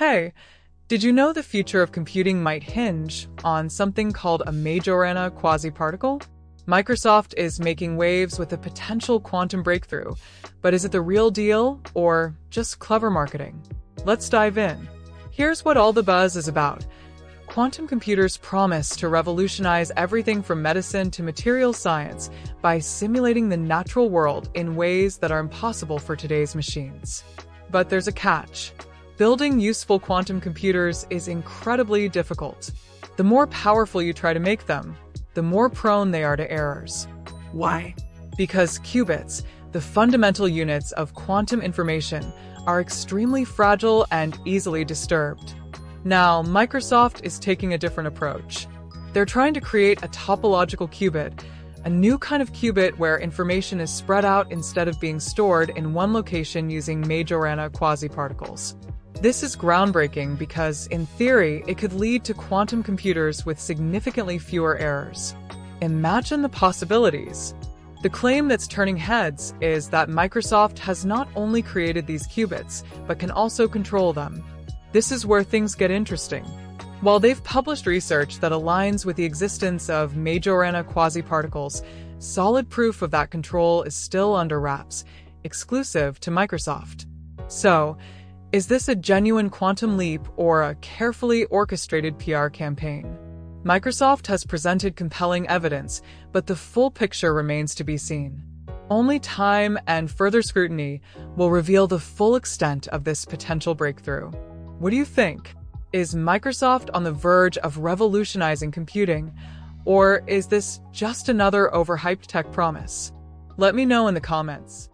Hey, did you know the future of computing might hinge on something called a Majorana quasi-particle? Microsoft is making waves with a potential quantum breakthrough, but is it the real deal or just clever marketing? Let's dive in. Here's what all the buzz is about. Quantum computers promise to revolutionize everything from medicine to material science by simulating the natural world in ways that are impossible for today's machines. But there's a catch. Building useful quantum computers is incredibly difficult. The more powerful you try to make them, the more prone they are to errors. Why? Because qubits, the fundamental units of quantum information, are extremely fragile and easily disturbed. Now, Microsoft is taking a different approach. They're trying to create a topological qubit, a new kind of qubit where information is spread out instead of being stored in one location using Majorana quasi-particles. This is groundbreaking because, in theory, it could lead to quantum computers with significantly fewer errors. Imagine the possibilities. The claim that's turning heads is that Microsoft has not only created these qubits, but can also control them. This is where things get interesting. While they've published research that aligns with the existence of Majorana quasi-particles, solid proof of that control is still under wraps, exclusive to Microsoft. So, is this a genuine quantum leap or a carefully orchestrated PR campaign? Microsoft has presented compelling evidence, but the full picture remains to be seen. Only time and further scrutiny will reveal the full extent of this potential breakthrough. What do you think? Is Microsoft on the verge of revolutionizing computing? Or is this just another overhyped tech promise? Let me know in the comments.